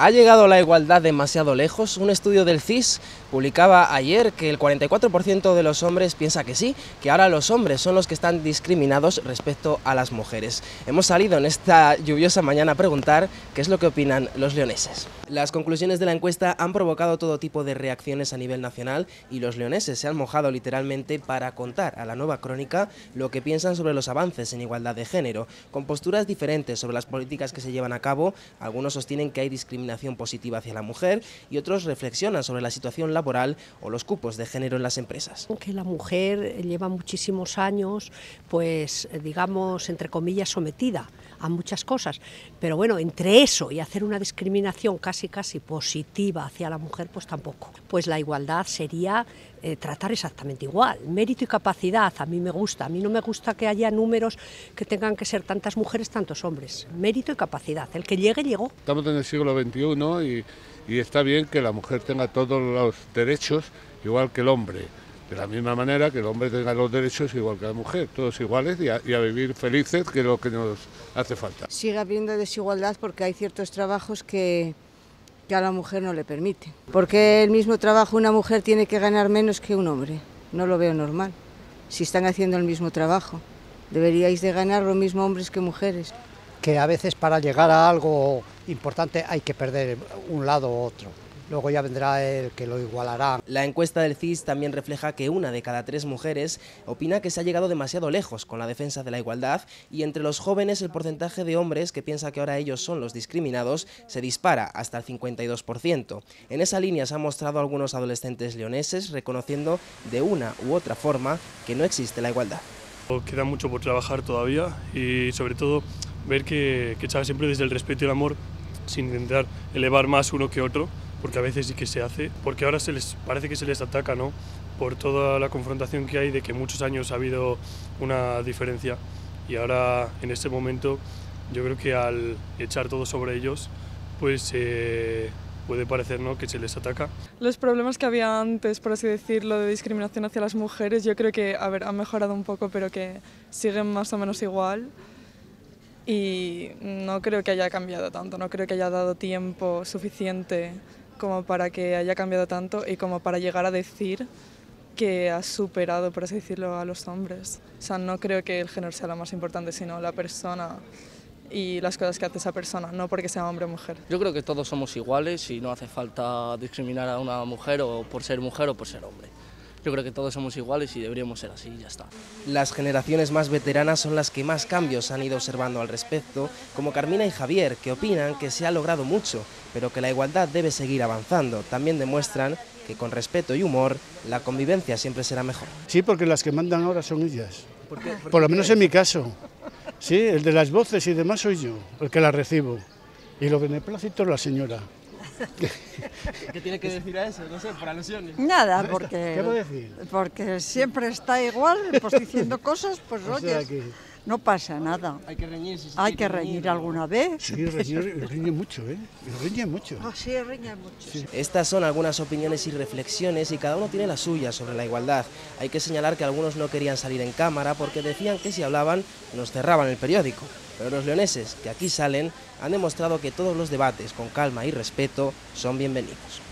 ¿Ha llegado la igualdad demasiado lejos? Un estudio del CIS publicaba ayer que el 44% de los hombres piensa que sí, que ahora los hombres son los que están discriminados respecto a las mujeres. Hemos salido en esta lluviosa mañana a preguntar qué es lo que opinan los leoneses. Las conclusiones de la encuesta han provocado todo tipo de reacciones a nivel nacional y los leoneses se han mojado literalmente para contar a la nueva crónica lo que piensan sobre los avances en igualdad de género, con posturas diferentes sobre las políticas que se llevan a cabo. Algunos sostienen que hay discriminación positiva hacia la mujer y otros reflexionan sobre la situación laboral o los cupos de género en las empresas. Que la mujer lleva muchísimos años, pues digamos, entre comillas, sometida a muchas cosas, pero bueno, entre eso y hacer una discriminación casi casi positiva hacia la mujer, pues tampoco. Pues la igualdad sería eh, tratar exactamente igual, mérito y capacidad, a mí me gusta, a mí no me gusta que haya números que tengan que ser tantas mujeres, tantos hombres, mérito y capacidad, el que llegue, llegó. Estamos en el siglo XXI y, y está bien que la mujer tenga todos los derechos igual que el hombre. De la misma manera que el hombre tenga los derechos igual que la mujer, todos iguales y a, y a, vivir felices, que es lo que nos hace falta. Sigue habiendo desigualdad porque hay ciertos trabajos que, que a la mujer no le permiten. Porque el mismo trabajo una mujer tiene que ganar menos que un hombre. No lo veo normal. Si están haciendo el mismo trabajo, deberíais de ganar lo mismo hombres que mujeres. Que a veces para llegar a algo importante hay que perder un lado u otro luego ya vendrá el que lo igualará. La encuesta del CIS también refleja que una de cada tres mujeres opina que se ha llegado demasiado lejos con la defensa de la igualdad y entre los jóvenes el porcentaje de hombres que piensa que ahora ellos son los discriminados se dispara hasta el 52%. En esa línea se han mostrado algunos adolescentes leoneses reconociendo de una u otra forma que no existe la igualdad. Queda mucho por trabajar todavía y sobre todo ver que, que siempre desde el respeto y el amor sin intentar elevar más uno que otro porque a veces sí que se hace, porque ahora se les parece que se les ataca, ¿no? Por toda la confrontación que hay de que muchos años ha habido una diferencia y ahora en este momento yo creo que al echar todo sobre ellos, pues eh, puede parecer ¿no? que se les ataca. Los problemas que había antes, por así decirlo, de discriminación hacia las mujeres, yo creo que, a ver, han mejorado un poco, pero que siguen más o menos igual y no creo que haya cambiado tanto, no creo que haya dado tiempo suficiente como para que haya cambiado tanto y como para llegar a decir que ha superado, por así decirlo, a los hombres. O sea, no creo que el género sea lo más importante, sino la persona y las cosas que hace esa persona, no porque sea hombre o mujer. Yo creo que todos somos iguales y no hace falta discriminar a una mujer o por ser mujer o por ser hombre. Yo creo que todos somos iguales y deberíamos ser así, ya está. Las generaciones más veteranas son las que más cambios han ido observando al respecto, como Carmina y Javier, que opinan que se ha logrado mucho, pero que la igualdad debe seguir avanzando. También demuestran que con respeto y humor, la convivencia siempre será mejor. Sí, porque las que mandan ahora son ellas. ¿Por, qué? ¿Por, Por lo menos en mi caso. Sí, el de las voces y demás soy yo, el que las recibo. Y lo beneplácito es la señora. ¿Qué tiene que decir a eso? No sé, por alusiones. Nada, porque, ¿Qué puedo decir? porque siempre está igual, pues diciendo cosas, pues O sea que- no pasa nada. Hay que reñir. Si se Hay que reñir alguna vez. Sí, riñe, riñe mucho, ¿eh? Riñe mucho. Ah, sí, riñe mucho. Estas son algunas opiniones y reflexiones y cada uno tiene la suya sobre la igualdad. Hay que señalar que algunos no querían salir en cámara porque decían que si hablaban nos cerraban el periódico. Pero los leoneses que aquí salen han demostrado que todos los debates con calma y respeto son bienvenidos.